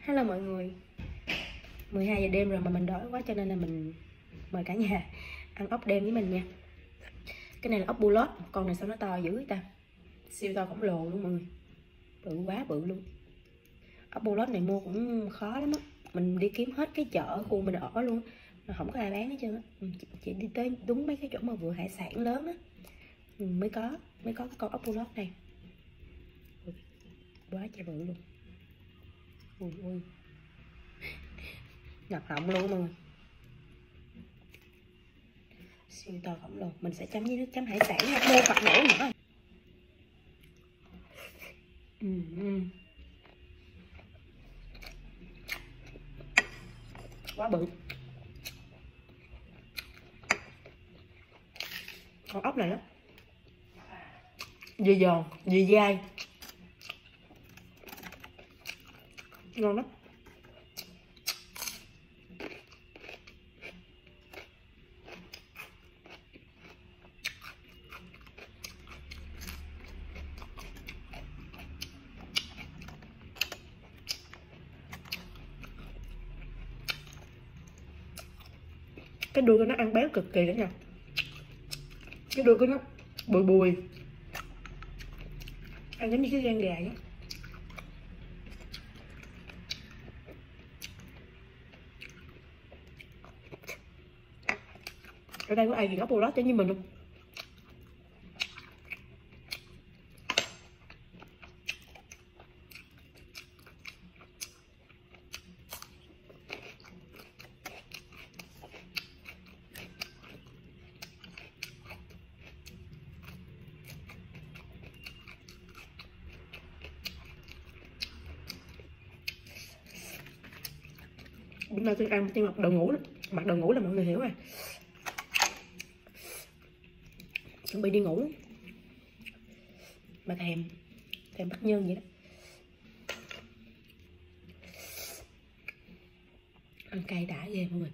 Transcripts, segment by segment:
Hello mọi người. 12 giờ đêm rồi mà mình đói quá cho nên là mình mời cả nhà ăn ốc đêm với mình nha. Cái này là ốc bulot Con này sao nó to dữ vậy ta? Siêu to khổng lồ luôn mọi người. Bự quá bự luôn. Ốc bulot này mua cũng khó lắm á. Mình đi kiếm hết cái chợ khu mình ở luôn. Mà không có ai bán hết trơn á. Ừ, chỉ, chỉ đi tới đúng mấy cái chỗ mà vừa hải sản lớn á. Ừ, mới có mới có cái con ốc bulot này. Quá trời bự luôn ui ui ngập họng luôn mọi người. Siêu to khổng lồ mình sẽ chấm với nước chấm hải sản nha mua hoặc nổi nữa. Ừ, ừ. quá bự. Con ốc này đó dì giòn dì dai. Ngon lắm. Cái đuôi của nó ăn béo cực kỳ đó nha. Cái đuôi của nó bùi bùi. Ăn giống như cái gan gà á ở đây có ai gì góc bồ đó, cho như mình không bữa nay tôi ăn tôi mặc đồ ngủ đó. mặc đồ ngủ là mọi người hiểu rồi chuẩn bị đi ngủ. Mà thèm thèm bắt nhân vậy đó. Ăn cay đã ghê mọi người.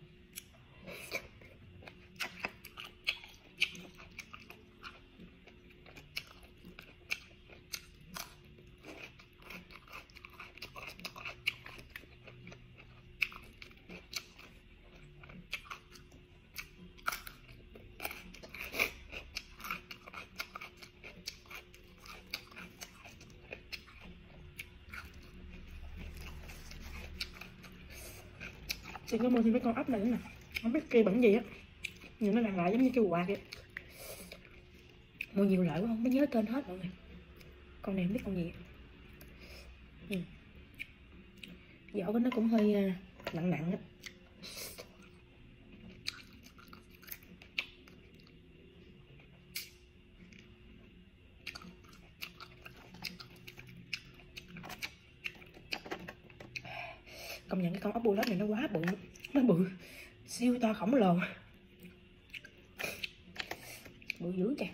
Xin có mua thêm mấy con ốc này nữa nè. Không biết cây bẩn gì á. Nhưng nó làm lại giống như kêu quạt vậy. Mua nhiều loại quá, không biết nhớ tên hết mọi người. Con này không biết con gì. Ừ. Vỏ của nó cũng hơi à, nặng nặng á. Công nhận cái con ốc bù lót này nó quá bự nó bự siêu to khổng lồ. Bự dữ kìa.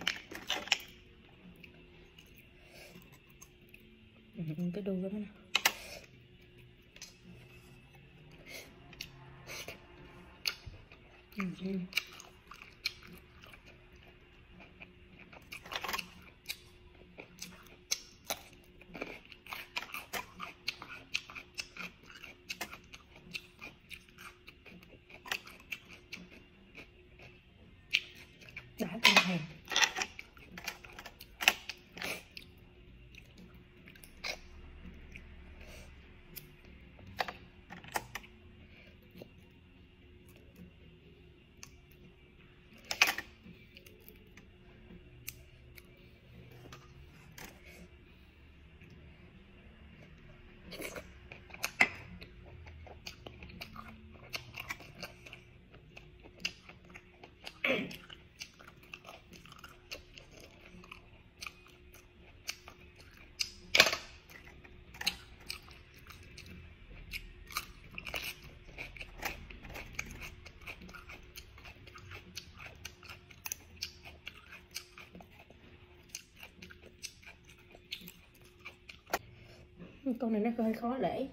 Ừ, ừ cái đuôi của nè. Mm-hmm. Ừ. con này nó hơi khó để